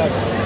आज